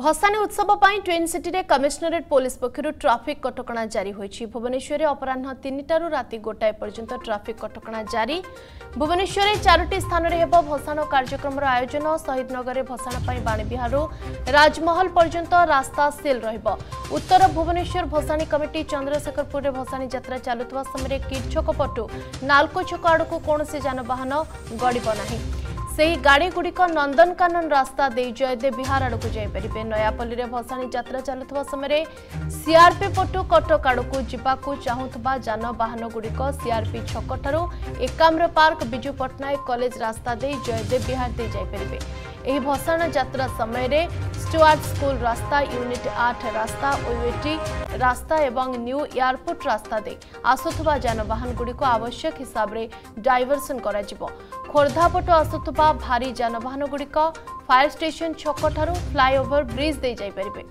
ଭସାଣି ଉତ୍ସବ ପାଇଁ ଟ୍ୱିନ୍ ସିଟିରେ କମିଶନରେଟ୍ ପୋଲିସ ପକ୍ଷରୁ ଟ୍ରାଫିକ୍ କଟକଣା ଜାରି ହୋଇଛି ଭୁବନେଶ୍ୱରରେ ଅପରାହ୍ନ ତିନିଟାରୁ ରାତି ଗୋଟାଏ ପର୍ଯ୍ୟନ୍ତ ଟ୍ରାଫିକ୍ କଟକଣା ଜାରି ଭୁବନେଶ୍ୱରରେ ଚାରୋଟି ସ୍ଥାନରେ ହେବ ଭସାଣ କାର୍ଯ୍ୟକ୍ରମର ଆୟୋଜନ ଶହୀଦନଗରରେ ଭସାଣ ପାଇଁ ବାଣୀବିହାରରୁ ରାଜମହଲ ପର୍ଯ୍ୟନ୍ତ ରାସ୍ତା ସିଲ୍ ରହିବ ଉତ୍ତର ଭୁବନେଶ୍ୱର ଭସାଣୀ କମିଟି ଚନ୍ଦ୍ରଶେଖରପୁରରେ ଭସାଣୀ ଯାତ୍ରା ଚାଲୁଥିବା ସମୟରେ କିଟ୍ ଛକ ପଟୁ ନାଲକୋ ଛକ ଆଡ଼କୁ କୌଣସି ଯାନବାହନ ଗଡ଼ିବ ନାହିଁ ସେହି ଗାଡ଼ିଗୁଡ଼ିକ ନନ୍ଦନକାନନ ରାସ୍ତା ଦେଇ ଜୟଦେବ ବିହାର ଆଡ଼କୁ ଯାଇପାରିବେ ନୟାପଲ୍ଲୀରେ ଭସାଣି ଯାତ୍ରା ଚାଲୁଥିବା ସମୟରେ ସିଆର୍ପି ପଟୁ କଟକ ଆଡ଼କୁ ଯିବାକୁ ଚାହୁଁଥିବା ଯାନବାହନଗୁଡ଼ିକ ସିଆର୍ପି ଛକଠାରୁ ଏକାମ୍ର ପାର୍କ ବିଜୁ ପଟ୍ଟନାୟକ କଲେଜ ରାସ୍ତା ଦେଇ ଜୟଦେବ ବିହାର ଦେଇ ଯାଇପାରିବେ ଏହି ଭସାଣ ଯାତ୍ରା ସମୟରେ স্টুয়ার্ট স্কুল রাস্তা ইউনিট আট রাস্তা ওয়েটি রাস্তা এবং নিউ এয়ারপোর্ট রাস্তা দিয়ে আসুবা যানবাহনগুড়ি আবশ্যক হিসাবে ডাইভরসন করা খোর্ধা পট আসুবা ভারী যানবাহনগুড়ি ফায়ার স্টেসন ছক ঠার ফ্লাইওভর ব্রিজ দিয়ে যাইপারে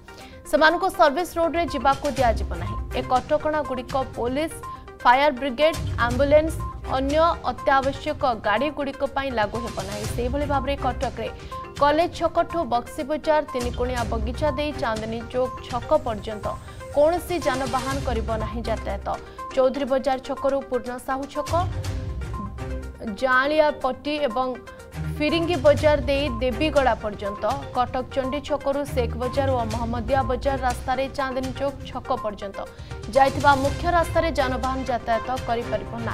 সে সর্ভিস রোডে যা দিয়া না এ কটকণাগুড়ি পুলিশ ফায়ার ব্রিগেড আম্বুলেন্স অন্য অত্যাবশ্যক গাড়িগুড়ি লাগু হব না সেইভাবে ভাবে কটকরে কলেজ ছকঠু বক্সি বଜାର ତିନିକୋଣିଆ ବଗିଚା ଦେଇ ଚାନ୍ଦନୀ ଚୌକ ଛକ ପର୍ଯ୍ୟନ୍ତ କୌଣସି ଯାନବାହନ କରିବ ନାହିଁ ଯାତାୟାତ ଚୌଧୁରୀ ବଜାର ଛକରୁ ପୂର୍ଣ୍ଣ ସାହୁ ଛକ ଜାଆଳିଆପଟି ଏବଂ ফিরিঙ্গি বজার দিয়ে দেবীগড়া পর্যন্ত কটক চণ্ডী ছকর শেখ বজার ও মহম্মদিয়া বজার রাস্তার চাঁদনী চৌক ছক পর্যন্ত যাইথিবা মুখ্য রাস্তায় যানবাহন যাতায়াত করে পারিব না